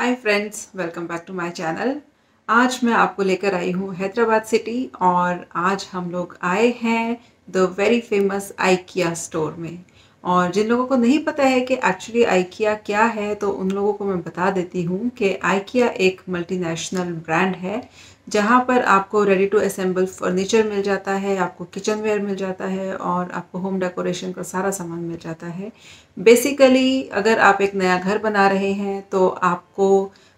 Hi friends welcome back to my channel आज मैं आपको लेकर आई हूँ हैदराबाद सिटी और आज हम लोग आए हैं the very famous IKEA store में। और जिन लोगों को नहीं पता है कि एक्चुअली आइकिया क्या है तो उन लोगों को मैं बता देती हूँ कि आइकिया एक मल्टीनेशनल ब्रांड है जहाँ पर आपको रेडी टू असेंबल फर्नीचर मिल जाता है, आपको किचन वेयर मिल जाता है और आपको होम डेकोरेशन का सारा सामान मिल जाता है। बेसिकली अगर आप एक नया घर बना रहे हैं तो आपको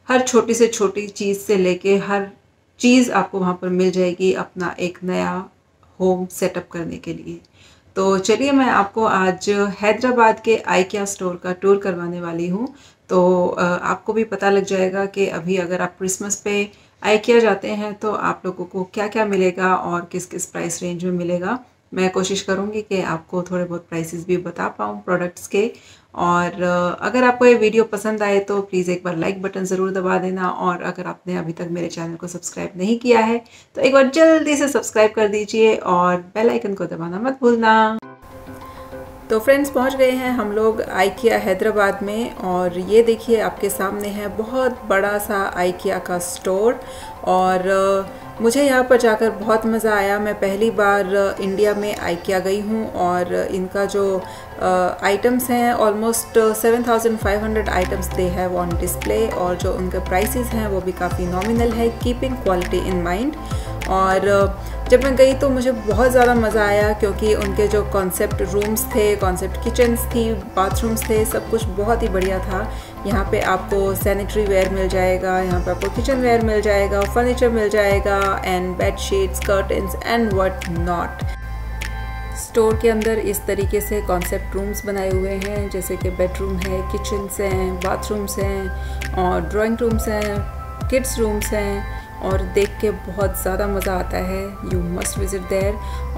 हर छोटी से छोटी चीज़ से लेके हर चीज़ आपको वहाँ पर मिल जाएगी अपना एक नया होम सेटअप करने के लिए। तो चलिए मैं आपको आज हैदराबाद के आइकिया स्टोर का टूर करवाने वाली हूँ। तो आपको भी पता लग जाएगा कि अभी अगर आप क्रिसमस पे आई किया जाते हैं तो आप लोगों को क्या क्या मिलेगा और किस किस प्राइस रेंज में मिलेगा? मैं कोशिश करूँगी कि आपको थोड़े बहुत प्राइसेस भी बता पाऊँ प्रोडक्ट्स के। और अगर आपको ये वीडियो पसंद आए तो प्लीज़ एक बार लाइक बटन ज़रूर दबा देना और अगर आपने अभी तक मेरे चैनल को सब्सक्राइब नहीं किया है तो एक बार जल्दी से सब्सक्राइब कर दीजिए और बेल आइकन को दबाना मत भूलना। तो फ्रेंड्स पहुँच गए हैं हम लोग आइकिया हैदराबाद में और ये देखिए आपके सामने है बहुत बड़ा सा आइकिया का स्टोर और मुझे यहाँ पर जाकर बहुत मज़ा आया। मैं पहली बार इंडिया में आइकिया गई हूँ और इनका जो आइटम्स हैं almost 7,500 items they have on display और जो उनके प्राइसेस हैं वो भी काफ़ी नॉमिनल है। कीपिंग क्वालिटी इन माइंड और जब मैं गई तो मुझे बहुत ज़्यादा मज़ा आया क्योंकि उनके जो कॉन्सेप्ट रूम्स थे कॉन्सेप्ट किचन्स थी बाथरूम्स थे, सब कुछ बहुत ही बढ़िया था। यहाँ पे आपको सैनिटरी वेयर मिल जाएगा, यहाँ पे आपको किचन वेयर मिल जाएगा फर्नीचर मिल जाएगा and bed sheets curtains and what not store के अंदर इस तरीके से कॉन्सेप्ट रूम्स बनाए हुए हैं, जैसे कि बेडरूम है किचन्स हैं बाथरूम्स हैं और ड्राइंग रूम्स हैं किड्स रूम्स हैं। और देख के बहुत ज़्यादा मज़ा आता है। यू मस्ट विज़िट देयर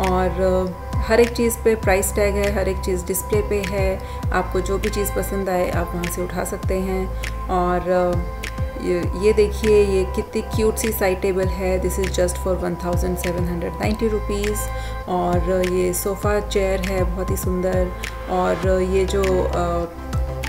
और हर एक चीज़ पे प्राइस टैग है हर एक चीज़ डिस्प्ले पे है। आपको जो भी चीज़ पसंद आए आप वहाँ से उठा सकते हैं। और ये, देखिए ये कितनी क्यूट सी साइड टेबल है। This is just for one thousand seven hundred ninety rupees और ये सोफ़ा चेयर है बहुत ही सुंदर। और ये जो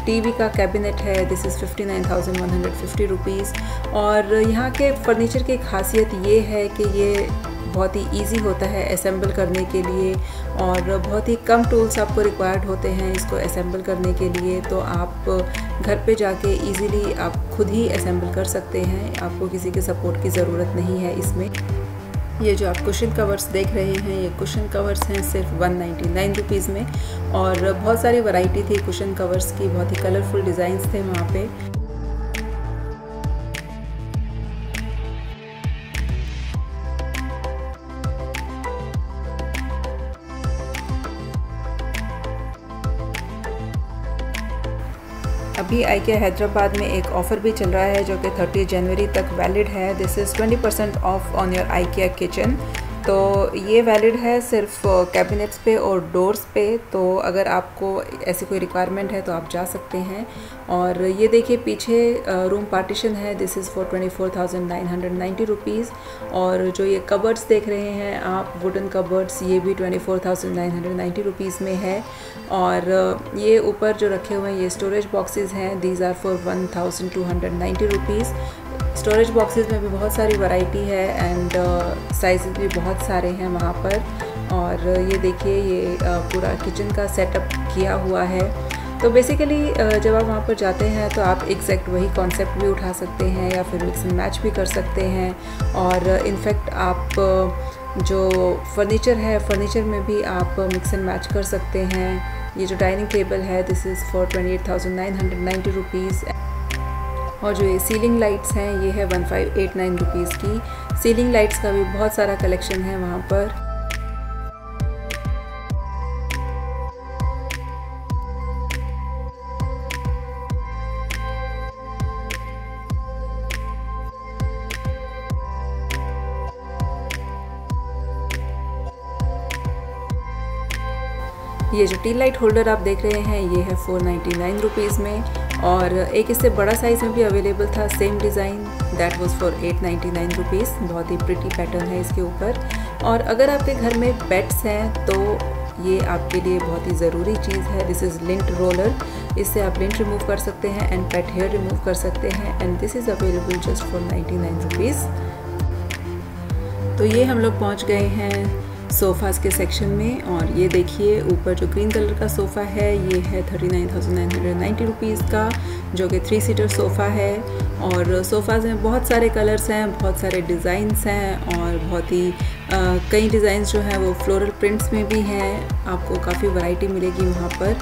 टीवी का कैबिनेट है this is fifty nine thousand one hundred fifty rupees और यहाँ के फर्नीचर की खासियत ये है कि ये बहुत ही इजी होता है असेंबल करने के लिए और बहुत ही कम टूल्स आपको रिक्वायर्ड होते हैं इसको असेंबल करने के लिए तो आप घर पे जाके इजीली आप खुद ही असेंबल कर सकते हैं। आपको किसी के सपोर्ट की ज़रूरत नहीं है इसमें। ये जो आप कुशन कवर्स देख रहे हैं, ये कुशन कवर्स हैं सिर्फ़ वन नाइन्टी नाइन रुपीज़ में और बहुत सारी वैरायटी थी कुशन कवर्स की, बहुत ही कलरफुल डिज़ाइंस थे वहाँ पे। अभी आई के हैदराबाद में एक ऑफ़र भी चल रहा है जो कि थर्टी जनवरी तक वैलिड है. This is twenty percent off on your I kitchen तो ये वैलिड है सिर्फ़ कैबिनेट्स पे और डोर्स पे। तो अगर आपको ऐसी कोई रिक्वायरमेंट है तो आप जा सकते हैं। और ये देखिए पीछे रूम पार्टीशन है। This is for twenty four thousand nine hundred ninety rupees और जो ये कबर्ड्स देख रहे हैं आप वुडन कबर्ड्स ये भी twenty four thousand nine hundred ninety rupees में है। और ये ऊपर जो रखे हुए हैं, ये स्टोरेज बॉक्सेस हैं। These are for one thousand two hundred ninety rupees storage boxes में भी बहुत सारी वैरायटी है एंड साइज़ uh, भी बहुत सारे हैं वहाँ पर। और ये देखिए ये uh, पूरा किचन का सेटअप किया हुआ है। तो बेसिकली uh, जब आप वहाँ पर जाते हैं तो आप एग्जैक्ट वही कॉन्सेप्ट भी उठा सकते हैं या फिर मिक्स एंड मैच भी कर सकते हैं। और इनफैक्ट आप जो फर्नीचर है फर्नीचर में भी आप मिक्स एंड मैच कर सकते हैं। ये जो डाइनिंग टेबल है this is for twenty eight thousand nine hundred ninety rupees और जो ये सीलिंग लाइट्स हैं, ये है one five eight nine rupees की। सीलिंग लाइट्स का भी बहुत सारा कलेक्शन है वहाँ पर। ये जो टी लाइट होल्डर आप देख रहे हैं, ये है फोर नाइन्टी नाइन में। और एक इससे बड़ा साइज़ में भी अवेलेबल था same design that was for eight ninety nine rupees बहुत ही प्रिटी पैटर्न है इसके ऊपर। और अगर आपके घर में बेड्स हैं तो ये आपके लिए बहुत ही ज़रूरी चीज़ है। दिस इज़ लिंट रोलर इससे आप लिंट रिमूव कर सकते हैं एंड पेट हेयर रिमूव कर सकते हैं। And this is available just for ninety nine rupees तो ये हम लोग पहुँच गए हैं सोफ़ाज़ के सेक्शन में और ये देखिए ऊपर जो ग्रीन कलर का सोफ़ा है ये है thirty nine thousand nine hundred ninety rupees का जो कि थ्री सीटर सोफ़ा है। और सोफ़ाज़ में बहुत सारे कलर्स हैं बहुत सारे डिज़ाइंस हैं और बहुत ही कई डिज़ाइंस जो हैं वो फ्लोरल प्रिंट्स में भी हैं। आपको काफ़ी वैरायटी मिलेगी वहाँ पर।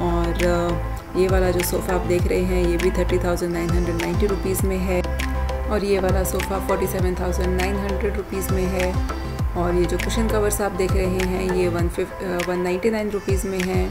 और आ, ये वाला जो सोफ़ा आप देख रहे हैं ये भी thirty thousand nine hundred ninety rupees में है। और ये वाला sofa forty seven thousand nine hundred rupees में है। और ये जो कुशन कवर्स आप देख रहे हैं, ये one five one ninety nine rupees में है।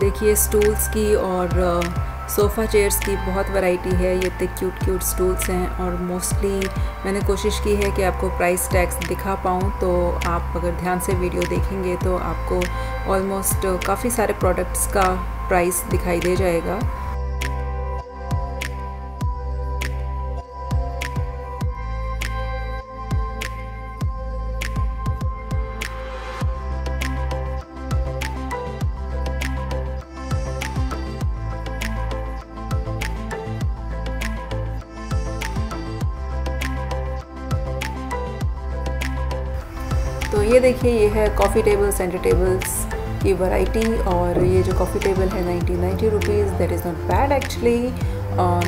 देखिए स्टूल्स की और सोफ़ा चेयर्स की बहुत वैरायटी है। ये इतने क्यूट क्यूट स्टूल्स हैं और मोस्टली मैंने कोशिश की है कि आपको प्राइस टैग्स दिखा पाऊँ। तो आप अगर ध्यान से वीडियो देखेंगे तो आपको ऑलमोस्ट काफ़ी सारे प्रोडक्ट्स का प्राइस दिखाई दे जाएगा। देखिए, ये है कॉफ़ी टेबल सेंटर टेबल्स की वैरायटी और ये जो कॉफ़ी टेबल है ninety ninety rupees that is not bad actually और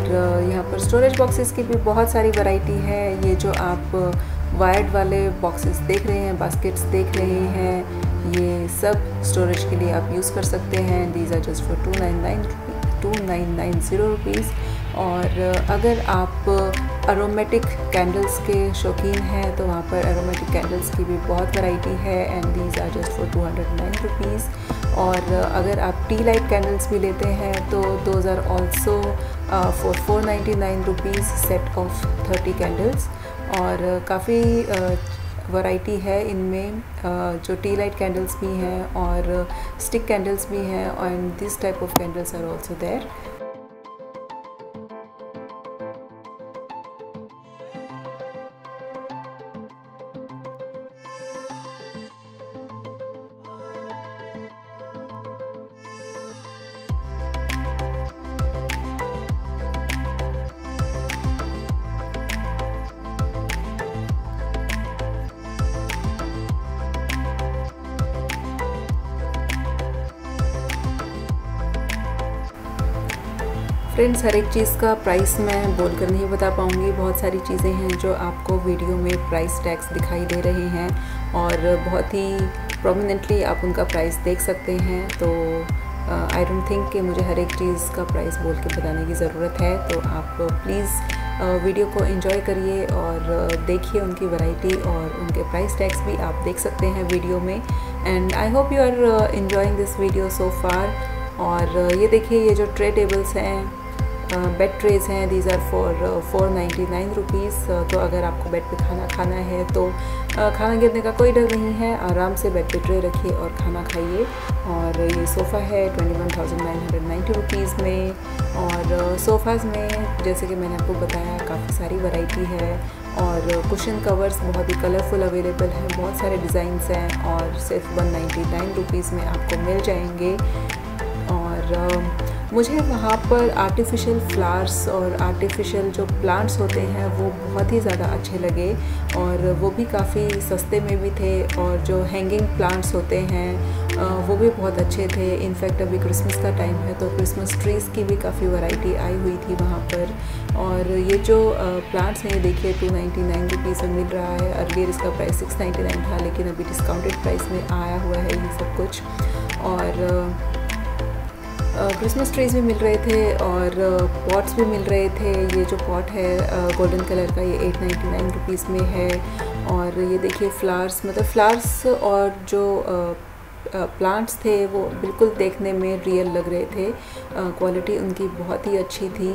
यहाँ पर स्टोरेज बॉक्सेस की भी बहुत सारी वैरायटी है। ये जो आप वायर्ड वाले बॉक्सेस देख रहे हैं बास्केट्स देख रहे हैं, ये सब स्टोरेज के लिए आप यूज़ कर सकते हैं। These are just for two nine nine two nine nine zero rupees और अगर आप अरोमेटिक कैंडल्स के शौकीन हैं तो वहाँ पर अरोमेटिक कैंडल्स की भी बहुत वैरायटी है and these are just for two hundred nine rupees और अगर आप टी लाइट कैंडल्स भी लेते हैं तो those are also for four ninety nine rupees set of thirty candles और काफ़ी वैरायटी है इनमें जो टी लाइट कैंडल्स भी हैं और स्टिक कैंडल्स भी हैं and this type of candles are also there friends हर एक चीज़ का प्राइस मैं बोल कर नहीं बता पाऊँगी। बहुत सारी चीज़ें हैं जो आपको वीडियो में प्राइस टैक्स दिखाई दे रहे हैं और बहुत ही प्रोमिनेंटली आप उनका प्राइस देख सकते हैं। तो आई डोंट थिंक कि मुझे हर एक चीज़ का प्राइस बोल के बताने की ज़रूरत है। तो आप प्लीज़ वीडियो को एंजॉय करिए और देखिए उनकी वैरायटी और उनके प्राइस टैक्स भी आप देख सकते हैं वीडियो में। And I hope you are enjoying this video so far और ये देखिए ये जो ट्रे टेबल्स हैं बेड ट्रेज हैं these are for four ninety nine rupees तो अगर आपको बेड पे खाना खाना है तो खाना गिरने का कोई डर नहीं है, आराम से बेड पे ट्रे रखिए और खाना खाइए। और ये सोफ़ा है twenty one thousand nine hundred ninety rupees में। और सोफ़ाज़ में, जैसे कि मैंने आपको बताया, काफ़ी सारी वैरायटी है। और कुशन कवर्स बहुत ही कलरफुल अवेलेबल हैं, बहुत सारे डिज़ाइंस हैं और सिर्फ़ वन नाइन्टी नाइन रुपीज़ में आपको मिल जाएँगे। और मुझे वहाँ पर आर्टिफिशियल फ्लावर्स और आर्टिफिशियल जो प्लांट्स होते हैं, वो बहुत ही ज़्यादा अच्छे लगे और वो भी काफ़ी सस्ते में भी थे और जो हैंगिंग प्लांट्स होते हैं वो भी बहुत अच्छे थे। इनफैक्ट अभी क्रिसमस का टाइम है तो क्रिसमस ट्रीज़ की भी काफ़ी वैरायटी आई हुई थी वहाँ पर। और ये जो प्लांट्स हैं, देखिए टू नाइन्टी नाइन में मिल रहा है। अर्लियर इसका प्राइस सिक्स नाइन्टी नाइन था, लेकिन अभी डिस्काउंटेड प्राइस में आया हुआ है ये सब कुछ। और क्रिसमस ट्रीज़ भी मिल रहे थे और पॉट्स भी मिल रहे थे। ये जो पॉट है गोल्डन कलर का, ये एट नाइन्टी नाइन रुपीज़ में है। और ये देखिए फ्लावर्स मतलब फ्लावर्स और जो प्लांट्स थे, वो बिल्कुल देखने में रियल लग रहे थे। क्वालिटी उनकी बहुत ही अच्छी थी।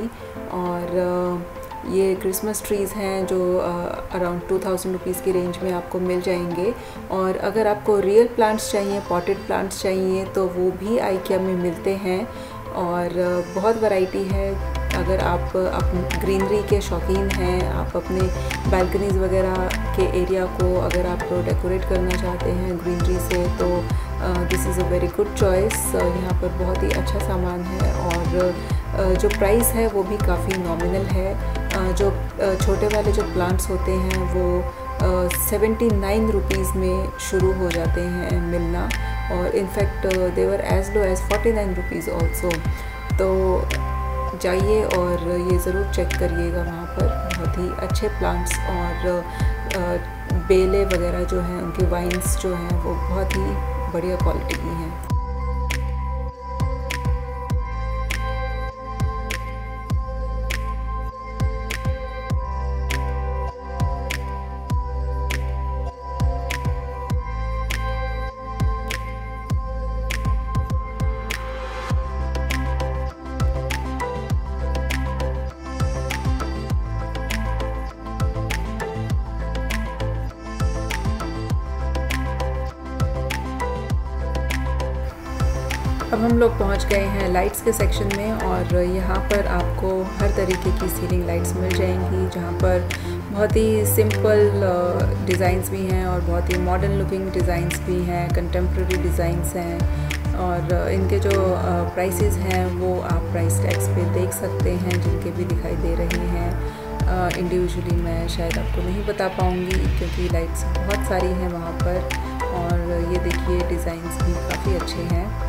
और ये क्रिसमस ट्रीज़ हैं जो अराउंड टू थाउज़ेंड रुपीज़ की रेंज में आपको मिल जाएँगे। और अगर आपको रियल प्लांट्स चाहिए पॉटेड प्लांट्स चाहिए तो वो भी आइकिया में मिलते हैं। और बहुत वैरायटी है। अगर आप आप ग्रीनरी के शौकीन हैं आप अपने बैल्कनीज़ वगैरह के एरिया को अगर आप डेकोरेट करना चाहते हैं ग्रीनरी से तो this is a very good choice यहाँ पर बहुत ही अच्छा सामान है। और uh, जो प्राइस है वो भी काफ़ी नॉमिनल है। जो छोटे वाले जो प्लांट्स होते हैं, वो सेवेंटी नाइन रुपीज़ में शुरू हो जाते हैं मिलना और in fact there are as low as forty nine rupees also तो जाइए और ये ज़रूर चेक करिएगा वहाँ पर। बहुत ही अच्छे प्लांट्स और बेले वगैरह जो हैं, उनके वाइन्स जो हैं, वो बहुत ही बढ़िया क्वालिटी की हैं। अब हम लोग पहुँच गए हैं लाइट्स के सेक्शन में और यहाँ पर आपको हर तरीके की सीलिंग लाइट्स मिल जाएँगी, जहाँ पर बहुत ही सिंपल डिज़ाइंस भी हैं और बहुत ही मॉडर्न लुकिंग डिज़ाइंस भी हैं कंटेम्प्रेरी डिज़ाइंस हैं और इनके जो प्राइसेस हैं वो आप प्राइस टैक्स पे देख सकते हैं, जिनके भी दिखाई दे रहे हैं। इंडिविजुअली मैं शायद आपको नहीं बता पाऊँगी क्योंकि लाइट्स बहुत सारी हैं वहाँ पर और ये देखिए डिज़ाइंस भी काफ़ी अच्छे हैं।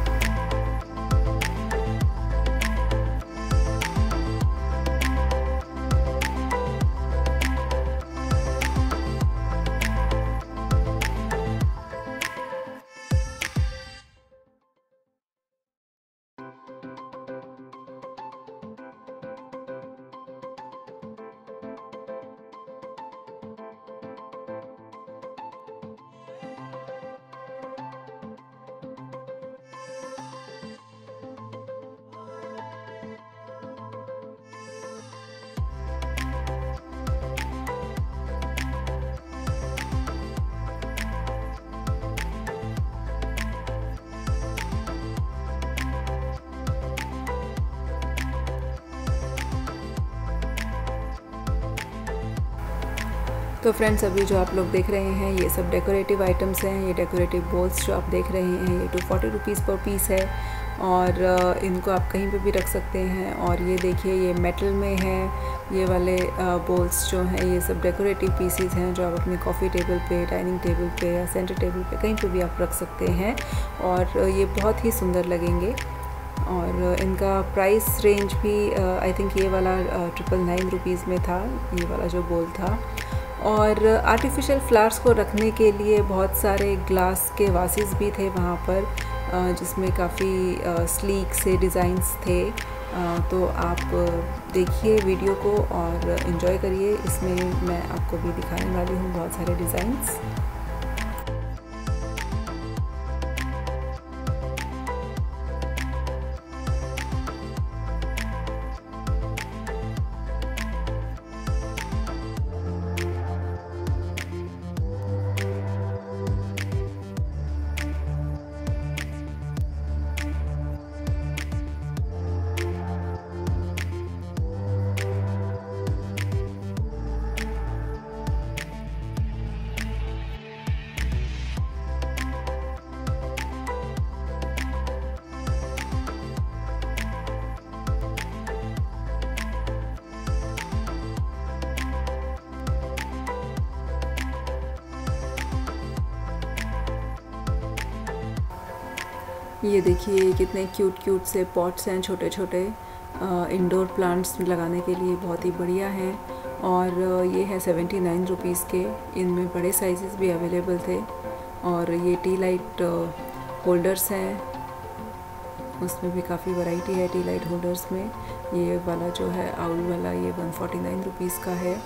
तो फ्रेंड्स अभी जो आप लोग देख रहे हैं, ये सब डेकोरेटिव आइटम्स हैं, ये डेकोरेटिव बोल्स जो आप देख रहे हैं, ये two forty rupees per piece है और इनको आप कहीं पे भी रख सकते हैं और ये देखिए, ये मेटल में है, ये वाले बोल्स जो हैं, ये सब डेकोरेटिव पीसीज हैं जो आप अपने कॉफ़ी टेबल पे डाइनिंग टेबल पे या सेंटर टेबल पे कहीं पे भी आप रख सकते हैं और ये बहुत ही सुंदर लगेंगे और इनका प्राइस रेंज भी आई थिंक ये वाला ट्रिपल नाइन रुपीज़ में था, ये वाला जो बोल था। और आर्टिफिशियल फ्लावर्स को रखने के लिए बहुत सारे ग्लास के वासिस भी थे वहाँ पर जिसमें काफ़ी स्लीक से डिज़ाइंस थे। तो आप देखिए वीडियो को और इन्जॉय करिए। इसमें मैं आपको भी दिखाने वाली हूँ बहुत सारे डिज़ाइंस ये देखिए कितने क्यूट क्यूट से पॉट्स हैं छोटे छोटे इंडोर प्लांट्स लगाने के लिए बहुत ही बढ़िया हैं। और ये है सेवेंटी नाइन रुपीज़ के। इनमें बड़े साइज़ भी अवेलेबल थे। और ये टी लाइट होल्डर्स हैं। उसमें भी काफ़ी वैरायटी है टी लाइट होल्डर्स में। ये वाला जो है आउल वाला, ये वन फोर्टी नाइन रुपीज़ का है।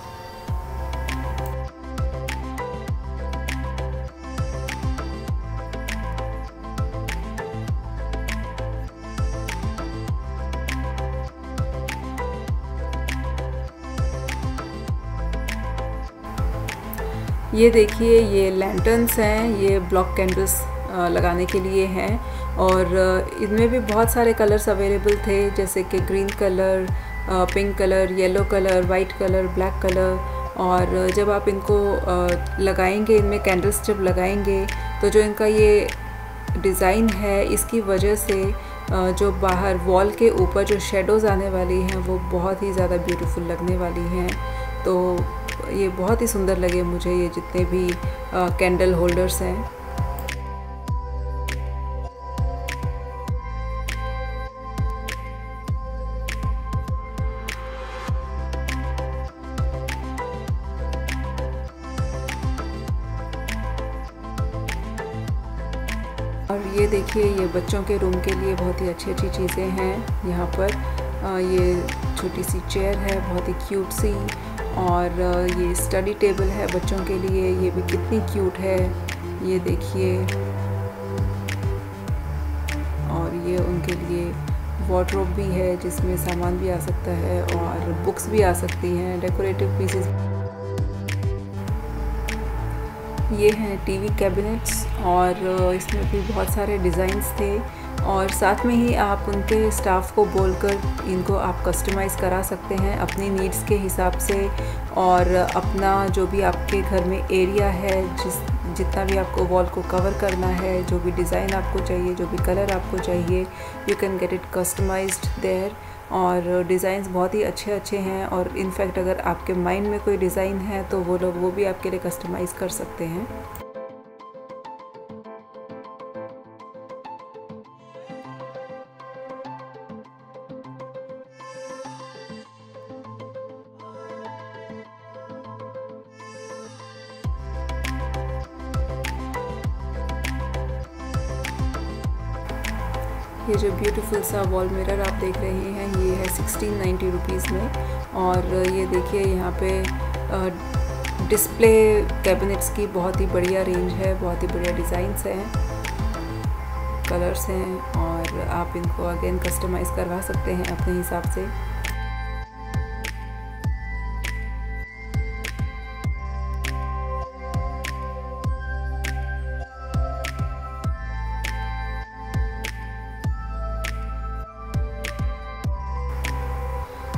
ये देखिए, ये लैंटर्न्स हैं, ये ब्लॉक कैंडल्स लगाने के लिए हैं और इनमें भी बहुत सारे कलर्स अवेलेबल थे, जैसे कि green colour pink colour yellow colour white colour black colour और जब आप इनको लगाएँगे, इनमें कैंडल्स जब लगाएँगे तो जो इनका ये डिज़ाइन है, इसकी वजह से जो बाहर वॉल के ऊपर जो शेडोज़ आने वाली हैं, वो बहुत ही ज़्यादा ब्यूटीफुल लगने वाली हैं। तो ये बहुत ही सुंदर लगे मुझे, ये जितने भी कैंडल होल्डर्स हैं। और ये देखिए, ये बच्चों के रूम के लिए बहुत ही अच्छी अच्छी चीज़ें हैं यहाँ पर। ये छोटी सी चेयर है, बहुत ही क्यूट सी। और ये स्टडी टेबल है बच्चों के लिए, ये भी कितनी क्यूट है। ये देखिए। और ये उनके लिए वार्ड्रोब भी है, जिसमें सामान भी आ सकता है और बुक्स भी आ सकती हैं डेकोरेटिव पीसेस ये हैं टीवी कैबिनेट्स और इसमें भी बहुत सारे डिज़ाइंस थे। और साथ में ही आप उनके स्टाफ को बोलकर इनको आप कस्टमाइज़ करा सकते हैं अपनी नीड्स के हिसाब से और अपना जो भी आपके घर में एरिया है, जिस, जितना भी आपको वॉल को कवर करना है, जो भी डिज़ाइन आपको चाहिए, जो भी कलर आपको चाहिए you can get it customised there और डिज़ाइंस बहुत ही अच्छे अच्छे हैं और इनफैक्ट अगर आपके माइंड में कोई डिज़ाइन है तो वो लोग, वो भी आपके लिए कस्टमाइज़ कर सकते हैं। ये जो ब्यूटीफुल सा वॉल मिरर आप देख रहे हैं, ये है सिक्सटीन नाइन्टी रुपीज़ में। और ये देखिए, यहाँ पे डिस्प्ले कैबिनेट्स की बहुत ही बढ़िया रेंज है, बहुत ही बढ़िया डिज़ाइंस हैं कलर्स हैं, और आप इनको अगेन कस्टमाइज़ करवा सकते हैं अपने हिसाब से।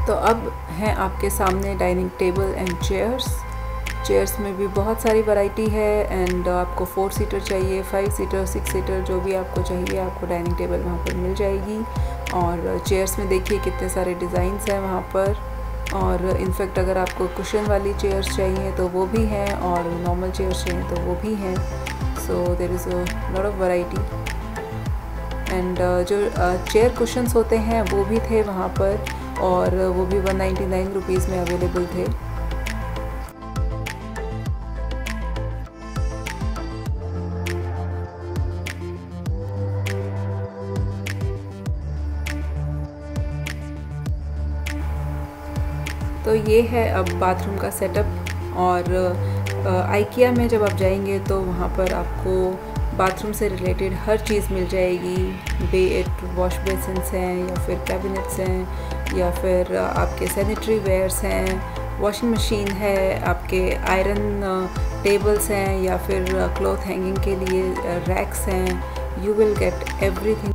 तो अब हैं आपके सामने dining table and chairs chairs में भी बहुत सारी वैरायटी है एंड आपको फोर सीटर चाहिए फाइव सीटर सिक्स सीटर जो भी आपको चाहिए आपको डाइनिंग टेबल वहाँ पर मिल जाएगी। और चेयर्स में देखिए कितने सारे डिज़ाइंस हैं वहाँ पर। और इनफैक्ट अगर आपको कुशन वाली चेयर्स चाहिए तो वो भी हैं और नॉर्मल चेयर्स चाहिए तो वो भी हैं। So there is a lot of variety and जो चेयर uh, कुशंस होते हैं वो भी थे वहाँ पर। और वो भी वन नाइन्टी नाइन रुपीज़ में अवेलेबल थे। तो ये है अब बाथरूम का सेटअप और आइकिया में जब आप जाएँगे तो वहाँ पर आपको बाथरूम से रिलेटेड हर चीज़ मिल जाएगी। बे इट वॉश बेसिनस हैं या फिर कैबिनेट्स हैं या फिर आपके सैनिटरी वेयर्स हैं वॉशिंग मशीन है, आपके आयरन टेबल्स हैं या फिर क्लॉथ हैंगिंग के लिए रैक्स हैं you will get everything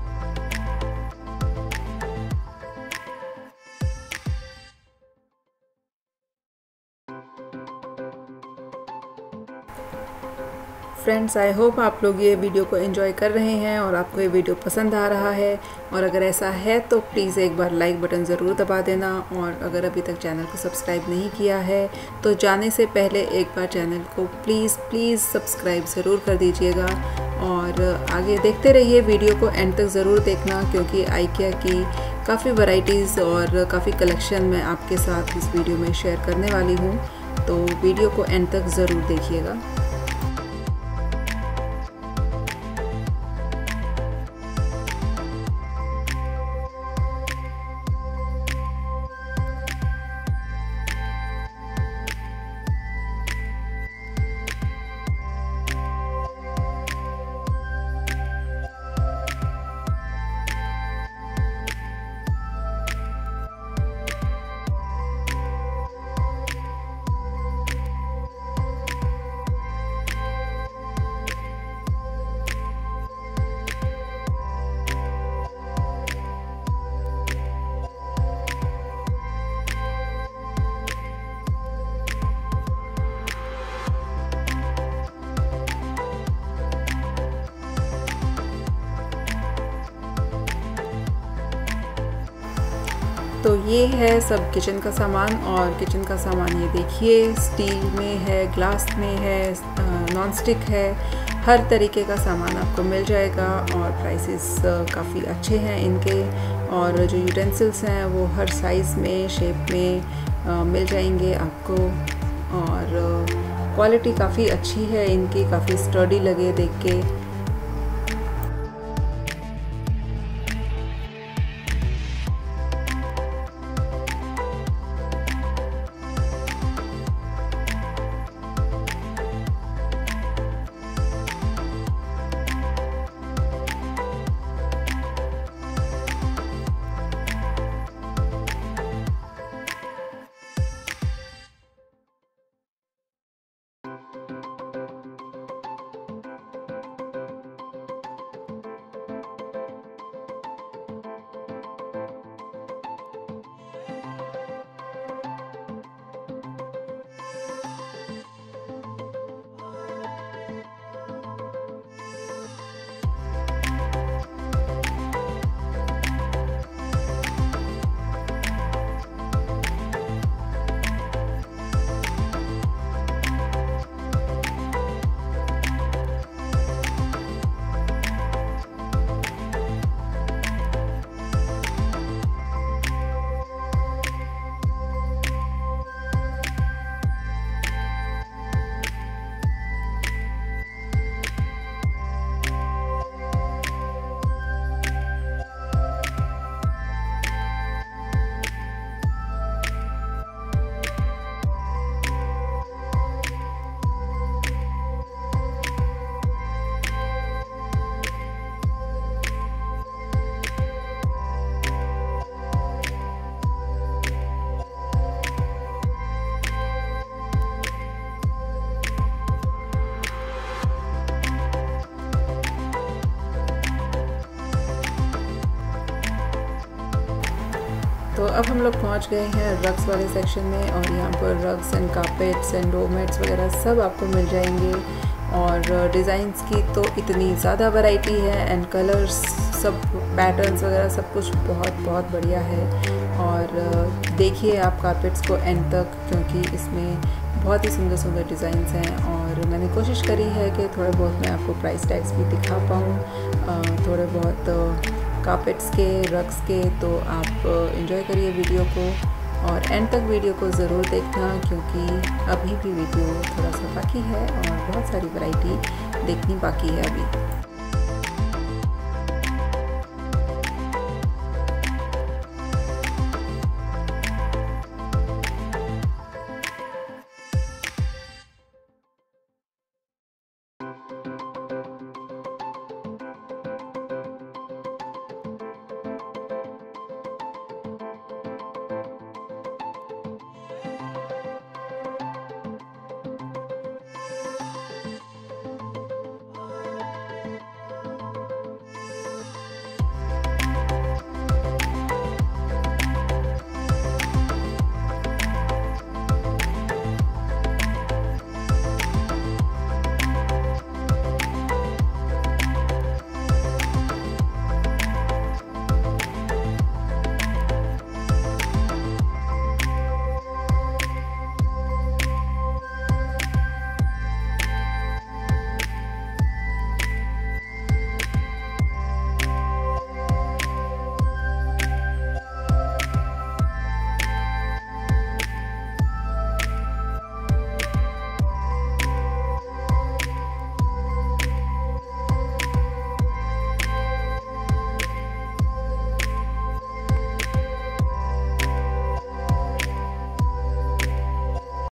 friends I hope आप लोग ये वीडियो को एंजॉय कर रहे हैं और आपको ये वीडियो पसंद आ रहा है। और अगर ऐसा है तो प्लीज़ एक बार लाइक बटन ज़रूर दबा देना। और अगर अभी तक चैनल को सब्सक्राइब नहीं किया है तो जाने से पहले एक बार चैनल को प्लीज़ प्लीज़ सब्सक्राइब ज़रूर कर दीजिएगा। और आगे देखते रहिए वीडियो को एंड तक ज़रूर देखना, क्योंकि आइकिया की काफ़ी वैरायटीज़ और काफ़ी कलेक्शन मैं आपके साथ इस वीडियो में शेयर करने वाली हूँ। तो वीडियो को एंड तक ज़रूर देखिएगा। ये है सब किचन का सामान और किचन का सामान ये देखिए स्टील में है ग्लास में है नॉन स्टिक है। हर तरीके का सामान आपको मिल जाएगा और प्राइसेस काफ़ी अच्छे हैं इनके और जो यूटेंसिल्स हैं वो हर साइज़ में शेप में मिल जाएँगे आपको और क्वालिटी काफ़ी अच्छी है इनकी, काफ़ी स्टडी लगे देख के। अब हम लोग पहुँच गए हैं रग्स वाले सेक्शन में और यहाँ पर rugs and carpets and doormats वगैरह सब आपको मिल जाएँगे। और डिज़ाइंस की तो इतनी ज़्यादा वैरायटी है एंड कलर्स सब पैटर्न्स वगैरह सब कुछ बहुत बहुत बढ़िया है। और देखिए आप कार्पेट्स को एंड तक क्योंकि इसमें बहुत ही सुंदर सुंदर डिज़ाइंस हैं और मैंने कोशिश करी है कि थोड़े बहुत मैं आपको प्राइस टैग्स भी दिखा पाऊँ। थोड़े बहुत कार्पेट्स के रक्स के तो आप इन्जॉय करिए वीडियो को और एंड तक वीडियो को ज़रूर देखना क्योंकि अभी भी वीडियो थोड़ा सा बाकी है और बहुत सारी वैरायटी देखनी बाकी है अभी।